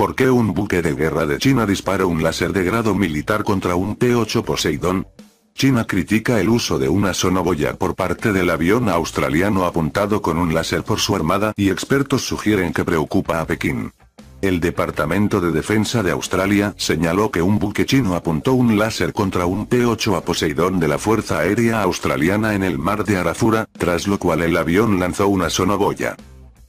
¿Por qué un buque de guerra de China dispara un láser de grado militar contra un P-8 Poseidón? China critica el uso de una sonoboya por parte del avión australiano apuntado con un láser por su armada y expertos sugieren que preocupa a Pekín. El Departamento de Defensa de Australia señaló que un buque chino apuntó un láser contra un P-8 a Poseidón de la Fuerza Aérea Australiana en el mar de Arafura, tras lo cual el avión lanzó una sonoboya.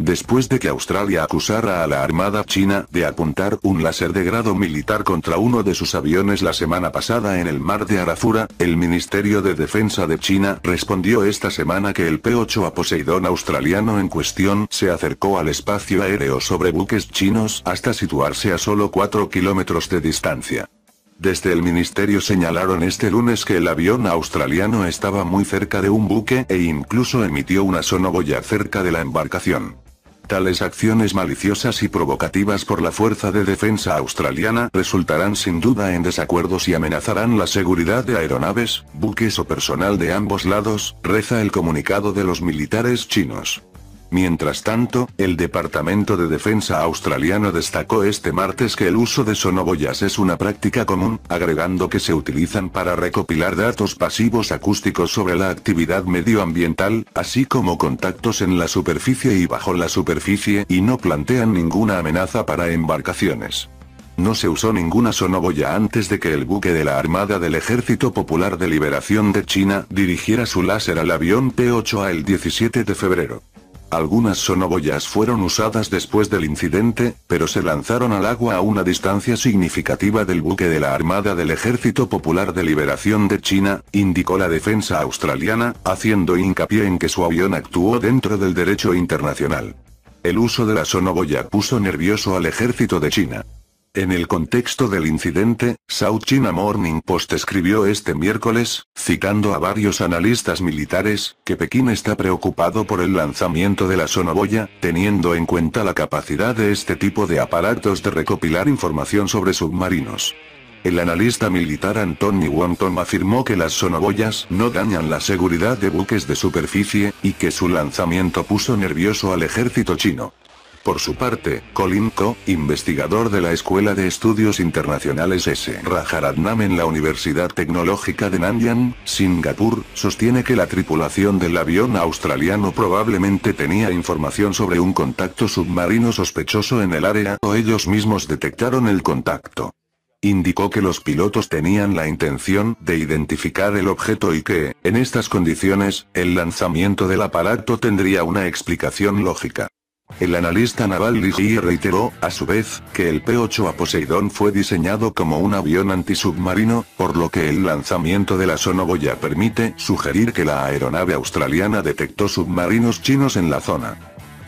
Después de que Australia acusara a la Armada China de apuntar un láser de grado militar contra uno de sus aviones la semana pasada en el mar de Arafura, el Ministerio de Defensa de China respondió esta semana que el P-8 a Poseidón australiano en cuestión se acercó al espacio aéreo sobre buques chinos hasta situarse a solo 4 kilómetros de distancia. Desde el ministerio señalaron este lunes que el avión australiano estaba muy cerca de un buque e incluso emitió una sonoboya cerca de la embarcación. Tales acciones maliciosas y provocativas por la Fuerza de Defensa Australiana resultarán sin duda en desacuerdos y amenazarán la seguridad de aeronaves, buques o personal de ambos lados, reza el comunicado de los militares chinos. Mientras tanto, el Departamento de Defensa australiano destacó este martes que el uso de sonoboyas es una práctica común, agregando que se utilizan para recopilar datos pasivos acústicos sobre la actividad medioambiental, así como contactos en la superficie y bajo la superficie y no plantean ninguna amenaza para embarcaciones. No se usó ninguna sonoboya antes de que el buque de la Armada del Ejército Popular de Liberación de China dirigiera su láser al avión P-8A el 17 de febrero. Algunas sonoboyas fueron usadas después del incidente, pero se lanzaron al agua a una distancia significativa del buque de la Armada del Ejército Popular de Liberación de China, indicó la defensa australiana, haciendo hincapié en que su avión actuó dentro del derecho internacional. El uso de la sonoboya puso nervioso al ejército de China. En el contexto del incidente, South China Morning Post escribió este miércoles, citando a varios analistas militares, que Pekín está preocupado por el lanzamiento de la sonoboya, teniendo en cuenta la capacidad de este tipo de aparatos de recopilar información sobre submarinos. El analista militar Anthony Wonton afirmó que las sonoboyas no dañan la seguridad de buques de superficie, y que su lanzamiento puso nervioso al ejército chino. Por su parte, Colin Ko, investigador de la Escuela de Estudios Internacionales S. Rajaratnam en la Universidad Tecnológica de Nanyang, Singapur, sostiene que la tripulación del avión australiano probablemente tenía información sobre un contacto submarino sospechoso en el área o ellos mismos detectaron el contacto. Indicó que los pilotos tenían la intención de identificar el objeto y que, en estas condiciones, el lanzamiento del aparato tendría una explicación lógica. El analista naval Li reiteró, a su vez, que el P-8 a Poseidón fue diseñado como un avión antisubmarino, por lo que el lanzamiento de la sonoboya permite sugerir que la aeronave australiana detectó submarinos chinos en la zona.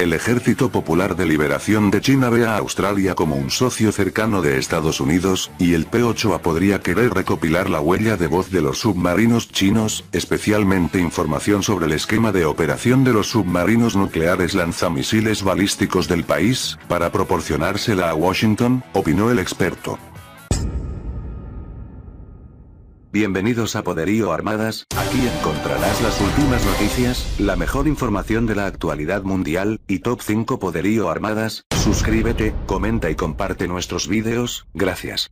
El Ejército Popular de Liberación de China ve a Australia como un socio cercano de Estados Unidos, y el P-8A podría querer recopilar la huella de voz de los submarinos chinos, especialmente información sobre el esquema de operación de los submarinos nucleares lanzamisiles balísticos del país, para proporcionársela a Washington, opinó el experto. Bienvenidos a Poderío Armadas, aquí encontrarás las últimas noticias, la mejor información de la actualidad mundial, y Top 5 Poderío Armadas, suscríbete, comenta y comparte nuestros vídeos, gracias.